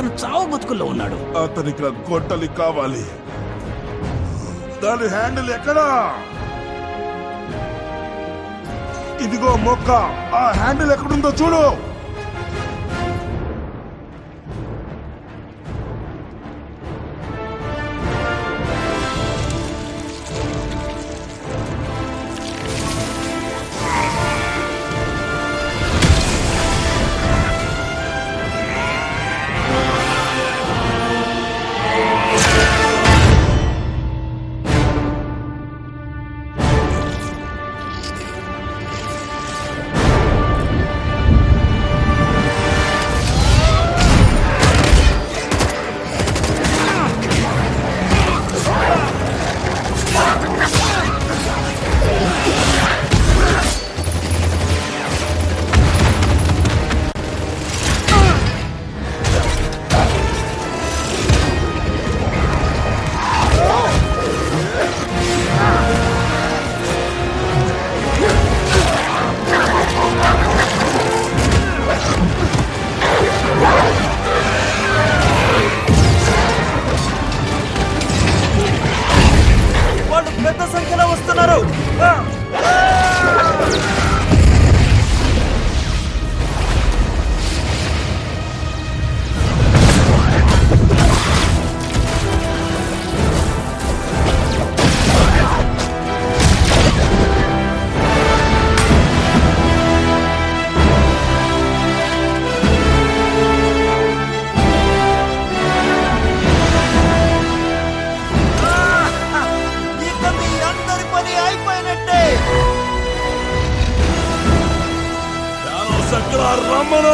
బతుకుల్లో ఉన్నాడు. అతనికి ఆ గొడ్డలి కావాలి. దాని హ్యాండిల్ ఎక్కడా? ఇదిగో మొక్క ఆ హ్యాండిల్ ఎక్కడుందో చూడు. పెద్ద సంఖ్యలో వస్తున్నారు. సకల రమణ